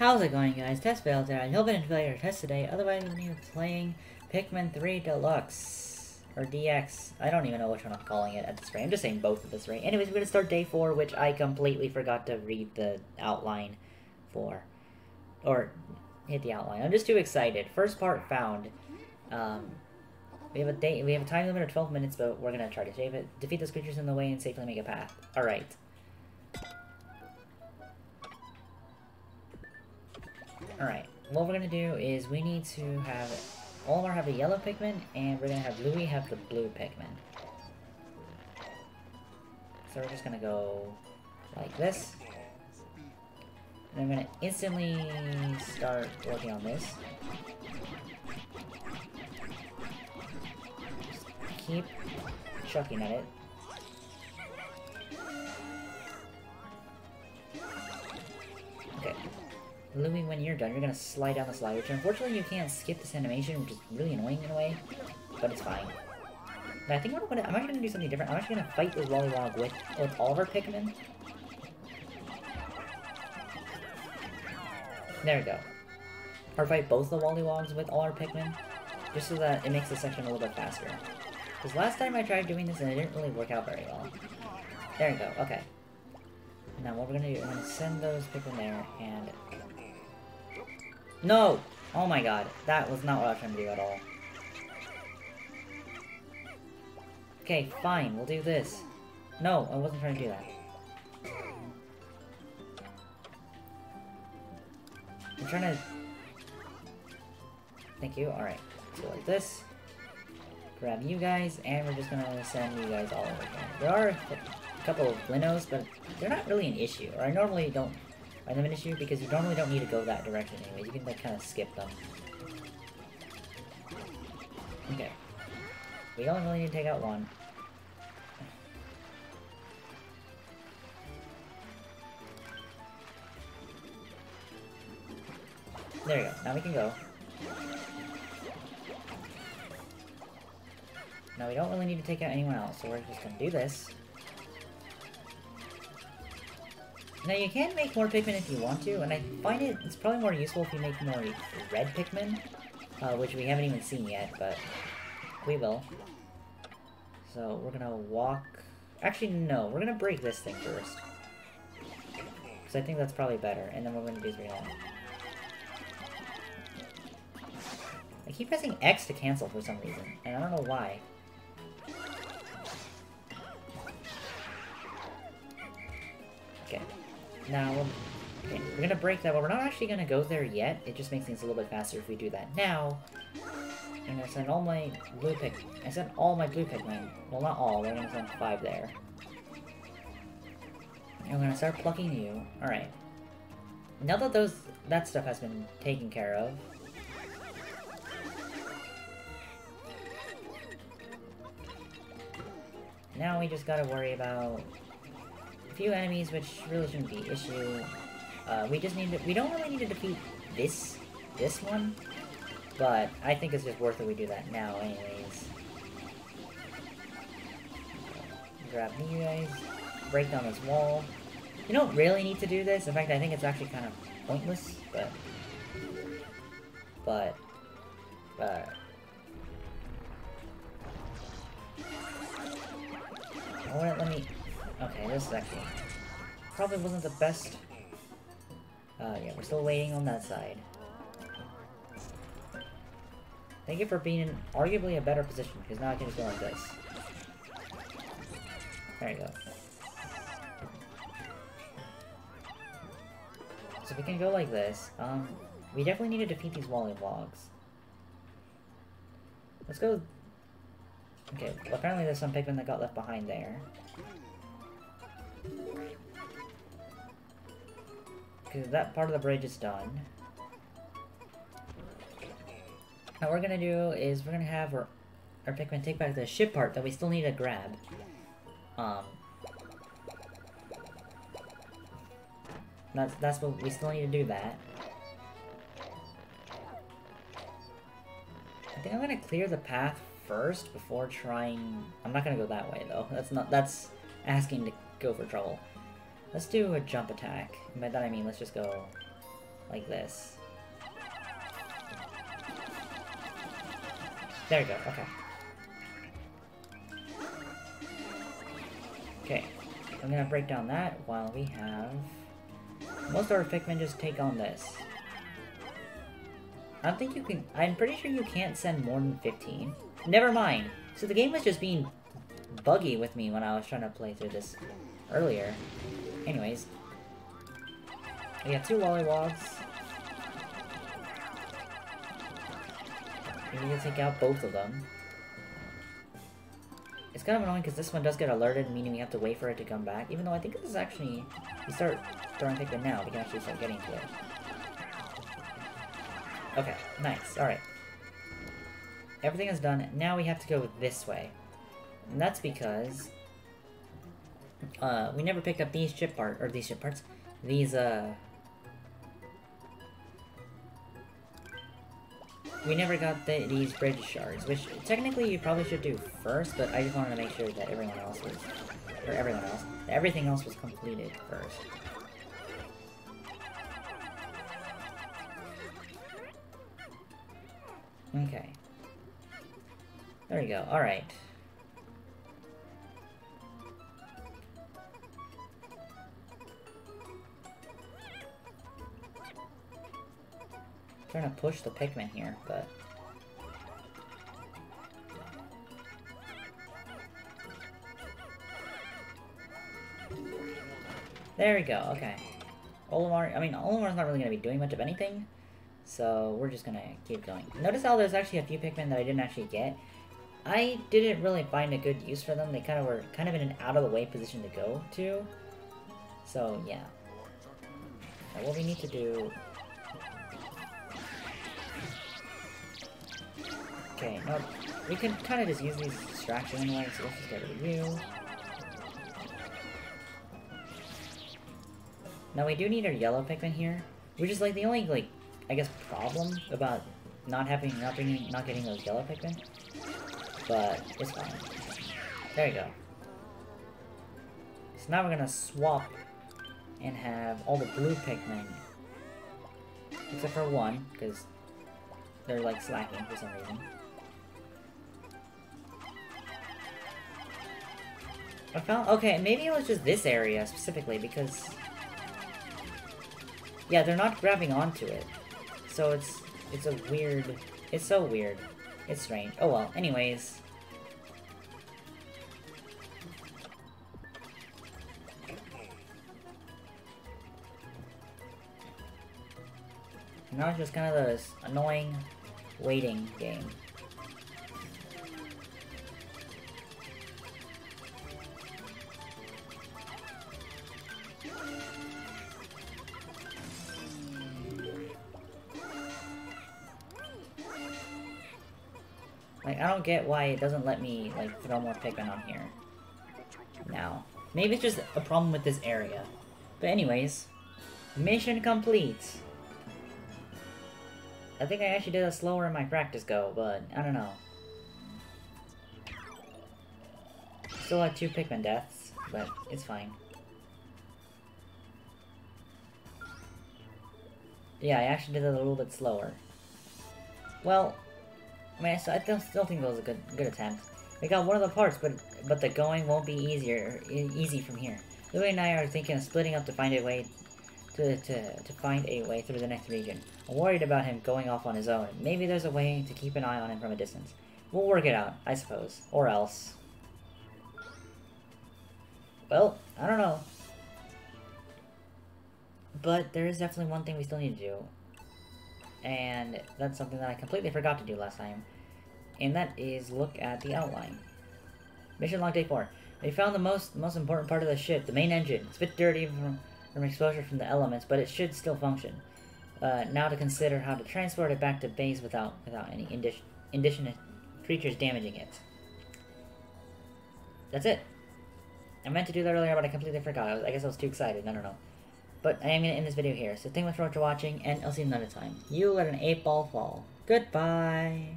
How's it going guys? Test failed today. I hope you enjoyed your test today. Otherwise, to be playing Pikmin 3 Deluxe. Or DX. I don't even know which one I'm calling it at this rate. I'm just saying both at this rate. Anyways, we're going to start day 4, which I completely forgot to read the outline for. Or hit the outline. I'm just too excited. First part found. Um, we have a day. We have a time limit of 12 minutes, but we're going to try to save it. Defeat those creatures in the way and safely make a path. Alright. Alright, what we're gonna do is we need to have Olimar have the yellow Pikmin, and we're gonna have Louie have the blue Pikmin. So we're just gonna go like this. And I'm gonna instantly start working on this. Just keep chucking at it. Louie, when you're done, you're gonna slide down the slide, which unfortunately you can't skip this animation, which is really annoying in a way, but it's fine. I think I'm gonna, I'm actually gonna do something different. I'm actually gonna fight this Wollywog with, with all of our Pikmin. There we go. Or fight both the Wollywogs with all our Pikmin, just so that it makes the section a little bit faster. Because last time I tried doing this and it didn't really work out very well. There we go, okay. Now what we're gonna do, I'm gonna send those Pikmin there, and no! Oh my god, that was not what I was trying to do at all. Okay, fine, we'll do this. No, I wasn't trying to do that. I'm trying to... Thank you, alright. So like this. Grab you guys, and we're just gonna send you guys all over again. There are a couple of Linos, but they're not really an issue, or I normally don't find them an issue because you normally don't need to go that direction anyways. You can like kind of skip them. Okay. We only really need to take out one. There we go. Now we can go. Now we don't really need to take out anyone else, so we're just gonna do this. Now you can make more Pikmin if you want to, and I find it it's probably more useful if you make more red Pikmin, uh, which we haven't even seen yet, but we will. So we're gonna walk... Actually, no, we're gonna break this thing first. Because I think that's probably better, and then we're gonna do is. I keep pressing X to cancel for some reason, and I don't know why. Now, we're gonna break that, but we're not actually gonna go there yet. It just makes things a little bit faster if we do that now. I'm gonna send all my blue pick. I sent all my blue Pikmin. Well, not all. We're gonna send five there. And we're gonna start plucking you. All right. Now that those that stuff has been taken care of. Now we just gotta worry about few enemies, which really shouldn't be an issue. Uh, we just need to- we don't really need to defeat this, this one, but I think it's just worth it we do that now anyways. Grab me, guys. Break down this wall. You don't really need to do this. In fact, I think it's actually kind of pointless, but... But... But... I let me... Okay, this is actually... Probably wasn't the best... Uh, yeah, we're still waiting on that side. Thank you for being in arguably a better position, because now I can just go like this. There you go. So we can go like this. Um, we definitely need to defeat these Wollywogs. Let's go... Okay, well, apparently there's some Pikmin that got left behind there. Because that part of the bridge is done. Now what we're gonna do is we're gonna have our, our Pikmin take back the ship part that we still need to grab. Um, that's that's what we still need to do that. I think I'm gonna clear the path first before trying. I'm not gonna go that way though. That's not. That's asking to go for trouble. Let's do a jump attack. And by that I mean let's just go like this. There we go, okay. Okay, I'm gonna break down that while we have... Most of our Pikmin just take on this. I don't think you can... I'm pretty sure you can't send more than 15. Never mind. So the game was just being buggy with me when I was trying to play through this earlier. Anyways. We got two Wollywogs. We need to take out both of them. It's kind of annoying because this one does get alerted, meaning we have to wait for it to come back. Even though I think this is actually... We start throwing Pikmin now, we can actually start getting to it. Okay, nice. Alright. Everything is done. Now we have to go this way. And that's because... Uh, we never picked up these chip part or these chip parts. These, uh... We never got the, these bridge shards, which technically you probably should do first, but I just wanted to make sure that everyone else was... Or everyone else. everything else was completed first. Okay. There you go. Alright. Trying to push the Pikmin here, but... There we go, okay. Olimar, I mean, Olimar's not really going to be doing much of anything, so we're just gonna keep going. Notice how there's actually a few Pikmin that I didn't actually get. I didn't really find a good use for them. They kind of were kind of in an out-of-the-way position to go to. So, yeah. Now, what we need to do... Okay, no, we can kind of just use these distractions anyway, so let's just get rid of you. Now, we do need our yellow Pikmin here, which is like the only, like, I guess, problem about not having, not bringing, not getting those yellow Pikmin. But it's fine. There you go. So now we're gonna swap and have all the blue Pikmin. Except for one, because they're like slacking for some reason. I found- okay, maybe it was just this area specifically, because... Yeah, they're not grabbing onto it. So it's it's a weird it's so weird. It's strange. Oh well, anyways. Now it's just kind of this annoying waiting game. Like, I don't get why it doesn't let me, like, throw more Pikmin on here. Now. Maybe it's just a problem with this area. But anyways, mission complete! I think I actually did it slower in my practice go, but I don't know. Still had two Pikmin deaths, but it's fine. Yeah, I actually did it a little bit slower. Well, I mean, I still, still think that was a good good attempt. We got one of the parts, but but the going won't be easier easy from here. Louie and I are thinking of splitting up to find a way to, to, to find a way through the next region. I'm worried about him going off on his own. Maybe there's a way to keep an eye on him from a distance. We'll work it out, I suppose. Or else. Well, I don't know. But there is definitely one thing we still need to do and that's something that I completely forgot to do last time, and that is look at the outline. Mission log day 4. We found the most most important part of the ship, the main engine. It's a bit dirty from, from exposure from the elements, but it should still function. Uh, now to consider how to transport it back to base without without any indigenous creatures damaging it. That's it. I meant to do that earlier, but I completely forgot. I, was, I guess I was too excited. I don't know. But I am going to end this video here. So thank you so much for watching, and I'll see you another time. You let an 8 ball fall. Goodbye!